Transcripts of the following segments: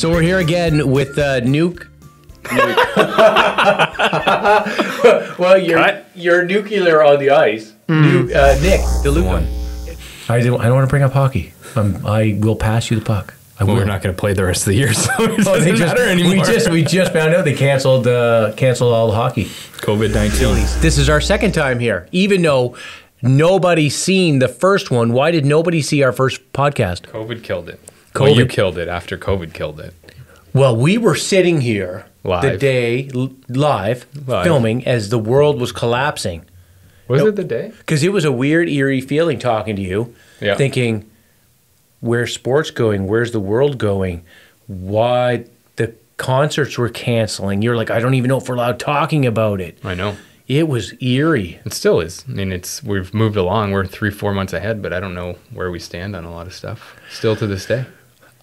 So we're here again with uh, Nuke. well, you're Cut. you're nuclear on the ice. Nu- uh, Nick Deluco. I don't. I don't want to bring up hockey. Um, I will pass you the puck. I Well, will. we're not going to play the rest of the year, so it Oh, doesn't they just, matter anymore. we just we just found out they canceled uh, canceled all the hockey. COVID nineteen. This is our second time here, even though nobody's seen the first one. Why did nobody see our first podcast? COVID killed it. COVID. Well, you killed it after COVID killed it. Well, we were sitting here the day l- live, Live. filming as the world was collapsing. Was Nope. it the day? Because it was a weird, eerie feeling talking to you, Yeah. thinking, where's sports going? Where's the world going? Why the concerts were canceling? You're like, I don't even know if we're allowed talking about it. I know. It was eerie. It still is. I mean, it's we've moved along. We're three, four months ahead, but I don't know where we stand on a lot of stuff. Still to this day.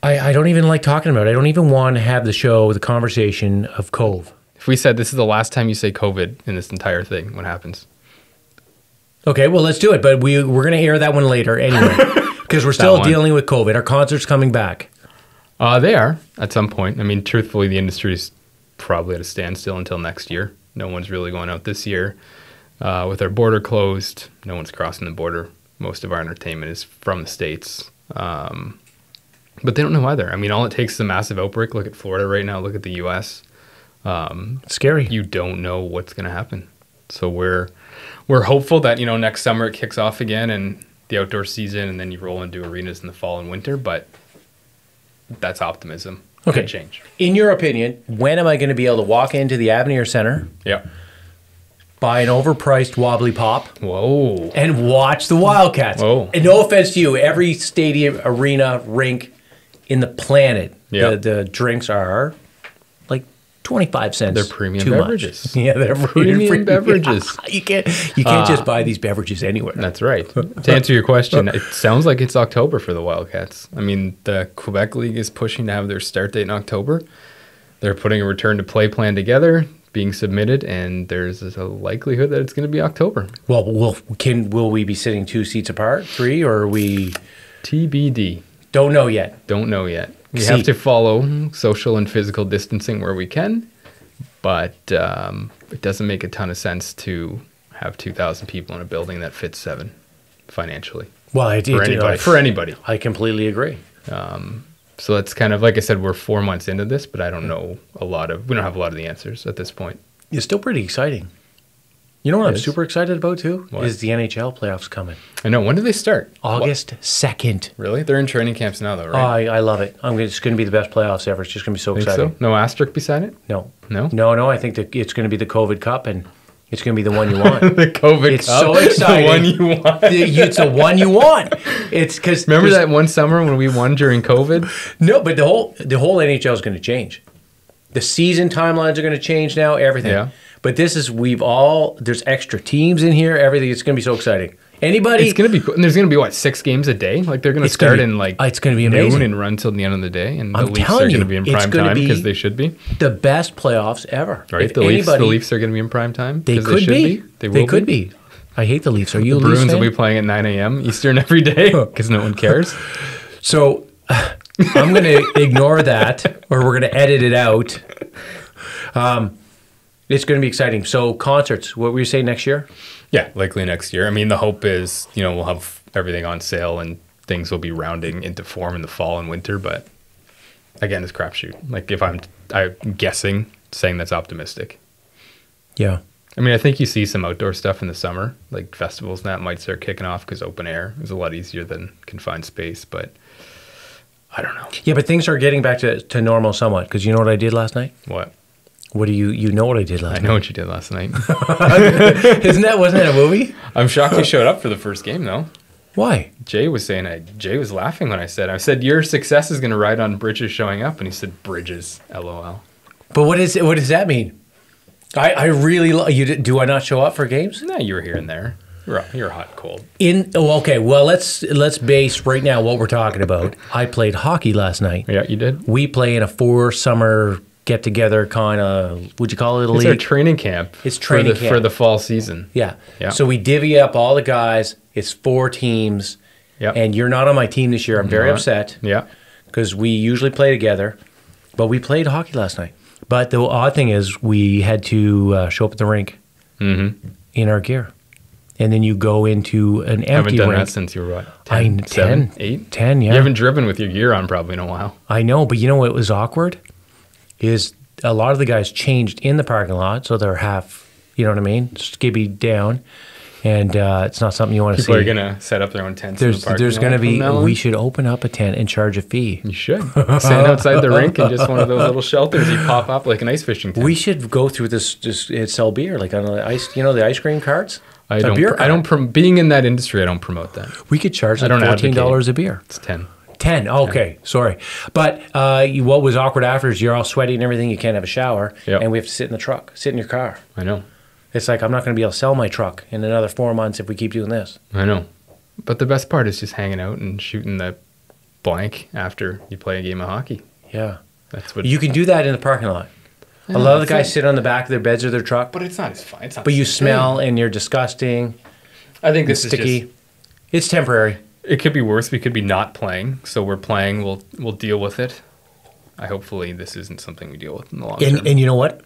I, I don't even like talking about it. I don't even want to have the show, the conversation of Cove. If we said this is the last time you say COVID in this entire thing, what happens? Okay, well, let's do it. But we, we're going to air that one later anyway. Because we're still dealing with COVID. Our concert's coming back. Uh, they are at some point. I mean, truthfully, the industry is probably at a standstill until next year. No one's really going out this year. Uh, with our border closed, no one's crossing the border. Most of our entertainment is from the states, um, but they don't know either. I mean, all it takes is a massive outbreak. Look at Florida right now. Look at the U.S. Um, Scary. You don't know what's going to happen. So we're we're hopeful that you know next summer it kicks off again and the outdoor season, and then you roll into arenas in the fall and winter. But that's optimism. Okay. Could change. In your opinion, when am I going to be able to walk into the Avenir Center, Yeah. buy an overpriced wobbly pop, Whoa. and watch the Wildcats? Whoa. And no offense to you, every stadium, arena, rink in the planet, Yeah. the, the drinks are like 25 cents. They're premium too beverages. Much. Yeah, they're Premium beverages. you can't, you can't just uh, buy these beverages anywhere. That's right. To answer your question, it sounds like it's October for the Wildcats. I mean, the Quebec League is pushing to have their start date in October. They're putting a return to play plan together, being submitted, and there's a likelihood that it's going to be October. Well, will can will we be sitting two seats apart, three, or are we TBD. Don't know yet? Don't know yet. We See- have to follow social and physical distancing where we can, but um, it doesn't make a ton of sense to have 2,000 people in a building that fits seven financially Well, I, for it- anybody. I- For anybody. I completely agree. So that's kind of like I said, we're four months into this, but I don't know a lot of. We don't have a lot of the answers at this point. It's still pretty exciting. You know what I'm super excited about too? What? Is the NHL playoffs coming I know. When do they start? August second. Really? They're in training camps now, though, Oh, right? I, I love it. I'm gonna, it's going to be the best playoffs ever. It's just going to be so Think exciting. so? No asterisk beside it. No, No. no, no. I think that it's going to be the COVID Cup, and it's going to be the one you want. The COVID. It's Cup, so exciting. The one you want. It's the one you want. It's because Remember that one summer when we won during COVID? No, but the whole the whole NHL is going to change. The season timelines are going to change now. Everything. Yeah. But this is we've all there's extra teams in here. Everything. It's going to be so exciting. Anybody? It's gonna be. cool. And there's gonna be what six games a day? Like they're gonna It's gonna start be- in like it's gonna be noon amazing. and run till the end of the day. And I'm Leafs are you, gonna be in prime time because they should be. the best playoffs ever. Right? If The Leafs. The Leafs are gonna be in prime time. They could should be. They They, will could be. I hate the Leafs. Are you The Bruins fan? will be playing at 9 a.m. Eastern every day because no one cares. So I'm going to ignore that, or we're going to edit it out. Um, it's going to be exciting. So concerts. What were you saying next year? Yeah, likely next year. I mean, the hope is, you know, we'll have everything on sale and things will be rounding into form in the fall and winter. But again, it's crapshoot. Like if I'm, I'm guessing, saying that's optimistic. Yeah. I mean, I think you see some outdoor stuff in the summer, like festivals and that might start kicking off because open air is a lot easier than confined space. But I don't know Yeah, but things are getting back to, to normal somewhat. Because you know what I did last night? what. What do you you know what I did last night? I know what you did last night. night? Isn't that wasn't that a movie? I'm shocked you showed up for the first game, though. Why? Jay was saying, I, Jay was laughing when I said, I said, your success is going to ride on Brydges showing up. And he said, Brydges, lol. But what is what does that mean? I I really lo- you did, do I not show up for games? Nah, you were here and there. You're, you're hot and cold. In oh, okay, well let's let's base right now what we're talking about. I played hockey last night. Yeah, you did. We play in a four summer get together kind of would you call it a It's league? training camp. It's for training the, camp. for the fall season. yeah. Yeah. So we divvy up all the guys. It's four teams. Yeah. And you're not on my team this year. I'm very Not. upset Yeah. because we usually play together. But we played hockey last night. But the odd thing is, we had to uh, show up at the rink Mm-hmm. in our gear, and then you go into an Haven't empty done rink. that since you were what? I 10, 7, 10, 8? 10, yeah. You haven't driven with your gear on probably in a while. I know, but you know what was awkward is a lot of the guys changed in the parking lot, so they're half, you know what I mean, skibby down, and uh, it's not something you want to see. People are gonna set up their own tents. in there's the there's going to be we should open up a tent and charge a fee. You should stand outside the rink and just one of those little shelters you pop up like an ice fishing tent. We should go through this just uh, sell beer like on the ice, you know, the ice cream carts. I A don't. beer pr- I don't. Prom- being in that industry, I don't promote that. We could charge I don't fourteen advocate. dollars a beer. It's ten. Ten. Okay, sorry, but uh, you, what was awkward after is you're all sweaty and everything. You can't have a shower, Yep. and we have to sit in the truck, sit in your car. I know. It's like I'm not going to be able to sell my truck in another four months if we keep doing this. I know. But the best part is just hanging out and shooting the blank after you play a game of hockey. Yeah, That's what. you can do that in the parking lot. a Yeah, lot of the guys it. sit on the back of their beds or their truck, But it's not as fun. It's not but you smell thing. and you're disgusting. I think It's this sticky. is just. It's temporary. It could be worse. We could be not playing. So we're playing. We'll we'll deal with it. I hopefully this isn't something we deal with in the long And term. and you know what?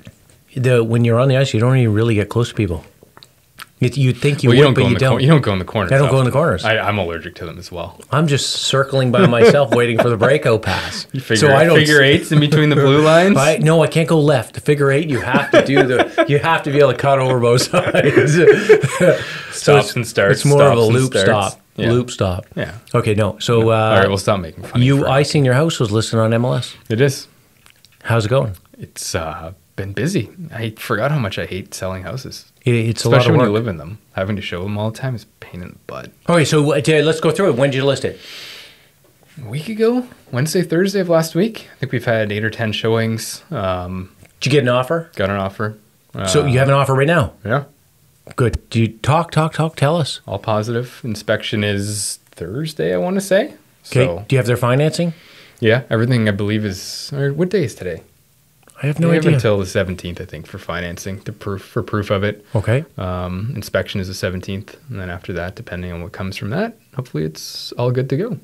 The when you're on the ice, you don't even really get close to people. It, you'd think you well, would, you don't but go in you the don't. cor- you don't go in the corners. I don't go in the corners. I, I'm allergic to them as well. I'm just circling by myself, waiting for the breakout pass. You figure, so I don't. figure eights in between the blue lines. I, no, I can't go left. The figure eight, you have to do the. You have to be able to cut over both sides. so Stops and starts, It's more of a loop starts. stop. Yeah. Loop stop. Yeah. Okay, no. So uh, All right, we'll stop making fun. you icing your house was listed on MLS. It is. How's it going? It's uh, been busy. I forgot how much I hate selling houses, It, it's a lot especially when you live in them. Having to show them all the time is a pain in the butt. Okay, so uh, let's go through it. When did you list it? A week ago, Wednesday, Thursday of last week, I think we've had eight or ten showings. Um, Did you get an offer? got an offer. Uh, so you have an offer right now. yeah, Good. Do you talk, talk, talk? Tell us. all positive. Inspection is Thursday, I want to say. Okay. So Do you have their financing? yeah, everything I believe is. Or what day is today? I have no have idea. until the seventeenth, I think, for financing to proof for proof of it. okay. Um, inspection is the 17th, and then after that, depending on what comes from that, hopefully it's all good to go.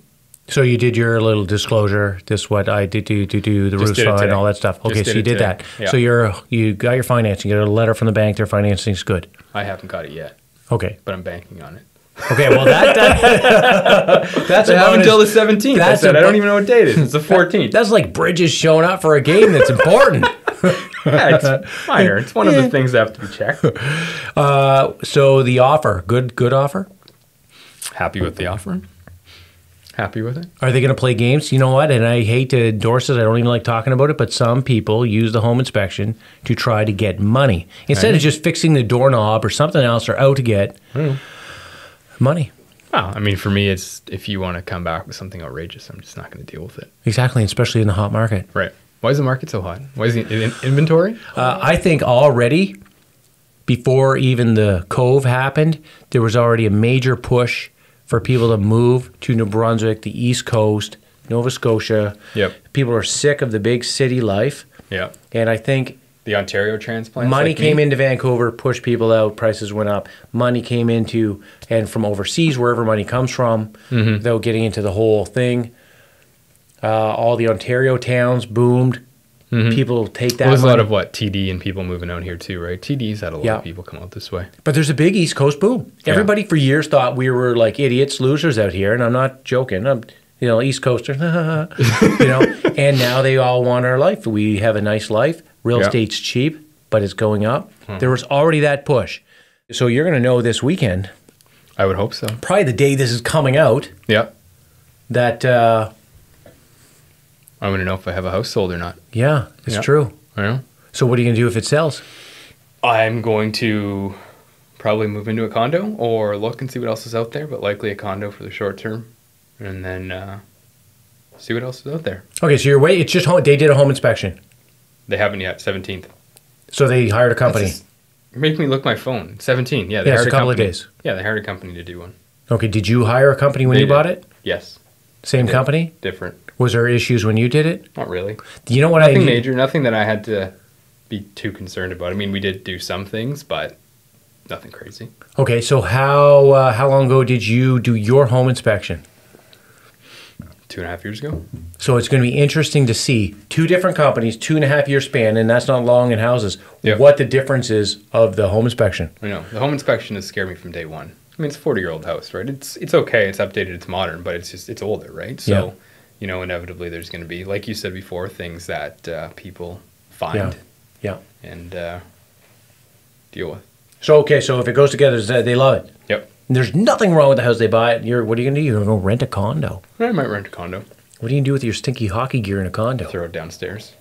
So you did your little disclosure. This what I did do to do the Just roof it all that stuff. Okay, so you did today. that. Yeah. So you're you got your financing. You got a letter from the bank. Their financing's good. I haven't got it yet, Okay. but I'm banking on it. Okay. Well, that, that that's I have about until the 17th. I that's said I don't even know what date it is. It's the 14th. That's like Brydges showing up for a game that's important. yeah, it's minor. It's one of the things that have to be checked. uh, so the offer, good, good offer. Happy with the offer. Happy with it. Are they going to play games? You know what? And I hate to endorse it. I don't even like talking about it. But some people use the home inspection to try to get money instead of just fixing the doorknob or something else, or out to get money. Well, I mean, for me, it's if you want to come back with something outrageous, I'm just not going to deal with it. Exactly, especially in the hot market. Right. Why is the market so hot? Why is the in- inventory? Uh, I think already, before even the Cove happened, there was already a major push for people to move to New Brunswick, the East Coast, Nova Scotia. Yep. People are sick of the big city life, Yeah. and I think The Ontario transplants. money like me? came into Vancouver, pushed people out, prices went up. Money came into and from overseas, wherever money comes from, Mm-hmm. without getting into the whole thing. Uh, all the Ontario towns boomed. People take that. Mm-hmm. Well, there's a lot of what TD and people moving out here too, right? TD's had a lot Yeah. of people come out this way. But there's a big East Coast boom. Yeah. Everybody for years thought we were like idiots, losers out here, and I'm not joking. I'm, you know, East Coaster, you know, and now they all want our life. We have a nice life. Real Yeah. Hmm. estate's cheap, but it's going up. There was already that push. So you're going to know this weekend, I would hope so. probably the day this is coming out, Yeah. that uh, I'm gonna know if I have a house sold or not. yeah, it's Yeah. true. I know. So what are you going to do if it sells? I'm going to probably move into a condo or look and see what else is out there, but likely a condo for the short term, and then uh, see what else is out there. Okay, so you're wait. It's just home, they did a home inspection, They haven't yet. Seventeenth. so they hired a company. Make me look my phone. Seventeen. Yeah. They Yeah, hired a couple of company. days. Yeah, they hired a company to do one. Okay, did you hire a company when They you did. bought it? Yes. Same company? Different. Was there issues when you did it? Not really. You know what Nothing I major. Nothing that I had to be too concerned about. I mean, we did do some things, but nothing crazy. Okay, so how uh, how long ago did you do your home inspection? two and a half years ago. So it's going to be interesting to see two different companies, two and a half year span, and that's not long in houses. Yeah. What the difference is of the home inspection. I know the home inspection has scared me from day one. I mean, it's a forty-year-old house, right? It's it's okay, it's updated, it's modern, but it's just it's older, right? So, Yeah. You know, inevitably there's going to be, like you said before, things that uh, people find Yeah. and uh, deal with. So okay, so if it goes together, they love it. Yep. There's nothing wrong with the house they buy. It. You're what are you gonna do? You're gonna go rent a condo. I might rent a condo, What do you do with your stinky hockey gear in a condo? throw it downstairs.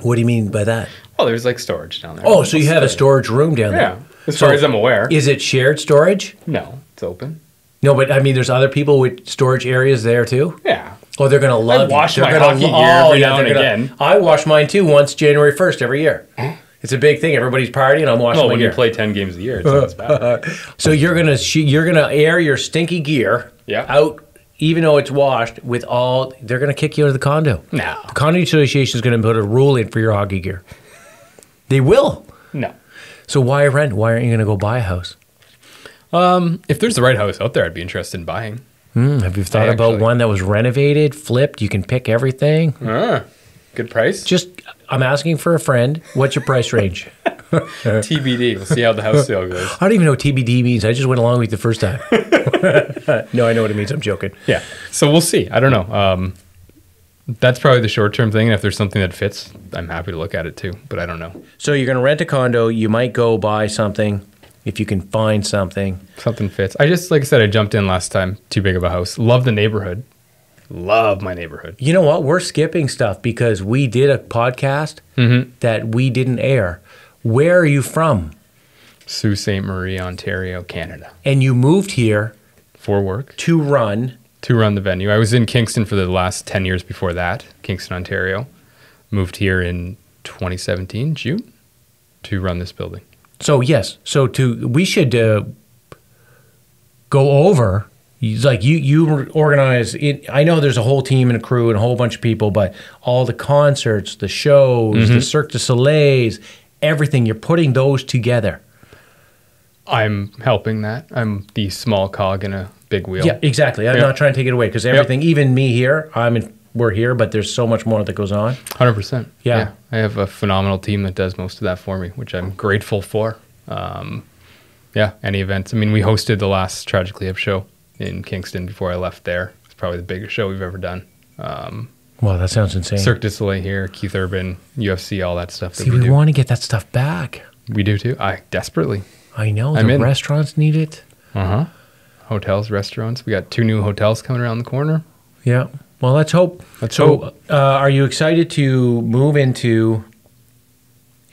What do you mean by that? Oh, there's like storage down there. Oh, so you have a storage room down Yeah, there. Yeah, as So far as I'm aware. Is it shared storage? no, it's open. No, but I mean, there's other people with storage areas there too. Yeah. Oh, they're gonna love. you. wash They're my gonna hockey lo- gear oh, every now they're and gonna- again. I wash mine too once January first every year. It's a big thing. Everybody's partying. I'm washing Well, when gear. you play ten games a year, it's not as bad. so you're gonna sh- you're gonna air your stinky gear Yeah. out, even though it's washed. With all, they're gonna kick you out of the condo. No. The condo association is gonna put a rule in for your hockey gear. They will. No. So why rent? Why aren't you gonna go buy a house? Um, if there's the right house out there, I'd be interested in buying. Hmm, have you thought I about actually- one that was renovated, flipped? You can pick everything. Ah, good price. Just, I'm asking for a friend. What's your price range? TBD. We'll see how the house sale goes. I don't even know what TBD means. I just went along with you the first time. no, I know what it means. I'm joking. Yeah. So we'll see. I don't know. Um, that's probably the short term thing. And if there's something that fits, I'm happy to look at it too. But I don't know. So you're going to rent a condo. You might go buy something if you can find something. Something fits. I just, like I said, I jumped in last time. Too big of a house. Love the neighborhood. Love my neighborhood. You know what? We're skipping stuff because we did a podcast mm-hmm. that we didn't air. Where are you from? Sault Ste. Marie, Ontario, Canada. And you moved here For work. to run. to run the venue. I was in Kingston for the last 10 years before that, Kingston, Ontario. Moved here in 2017, June, to run this building. So yes, so to we should uh, go over. Like you, you organize. It, I know there's a whole team and a crew and a whole bunch of people, but all the concerts, the shows, the Cirque du Soleil's, everything. You're putting those together. I'm helping that. I'm the small cog in a big wheel. Yeah, exactly. I'm Yep. not trying to take it away because everything, even me here, I'm in, we're here, but there's so much more that goes on. 100%. Yeah. I have a phenomenal team that does most of that for me, which I'm grateful for. Um, yeah, any events. I mean, we hosted the last Tragically Hip show in Kingston before I left there. It's probably the biggest show we've ever done. Um, Wow, that sounds insane. Cirque du Soleil here, Keith Urban, UFC, all that stuff that See, we, we want to get that stuff back. We do too. I desperately. I know I'm the in. restaurants need it. Uh huh. Hotels, restaurants. We got two new hotels coming around the corner. Yeah. Well, let's hope. Let's so, hope. Uh, are you excited to move into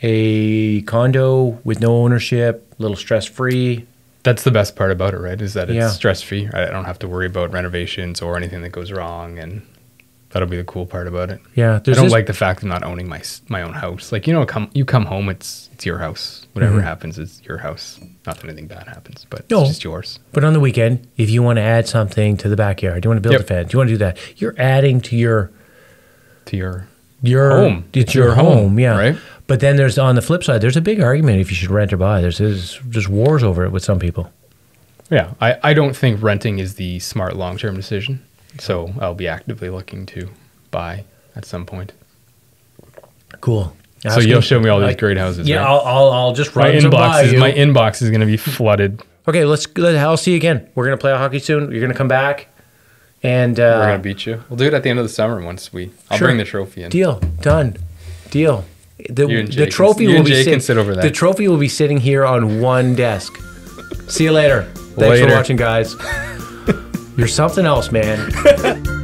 a condo with no ownership, a little stress free? That's the best part about it, right? Is that it's Yeah. stress free. I don't have to worry about renovations or anything that goes wrong, and that'll be the cool part about it. Yeah. I don't this- like the fact of not owning my my own house. Like you know, come you come home, it's it's your house. Whatever Mm-hmm. happens, it's your house. Not that anything bad happens, but No. it's just yours. But on the weekend, if you want to add something to the backyard, you want to build Yep. a fence, you want to do that, you're adding to your To your your Home. It's, It's your, your home, home, yeah. right? But then there's on the flip side, there's a big argument if you should rent or buy. There's, there's just wars over it with some people. yeah. I I don't think renting is the smart long term decision. So I'll be actively looking to buy at some point. Cool. So you'll show me all these I- great houses. Yeah, right? I'll, I'll I'll just my run some inbox is you. my inbox is going to be flooded. Okay, let's. let- I'll see you again. We're gonna play hockey soon. You're gonna come back, and uh, We're gonna beat you. We'll do it at the end of the summer once we. I'll Sure. bring the trophy in. deal done. Deal. The, the can- trophy you will be sit- can sit over The trophy will be sitting here on one desk. See you later. Thanks for watching, guys. You're something else, man.